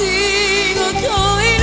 仕い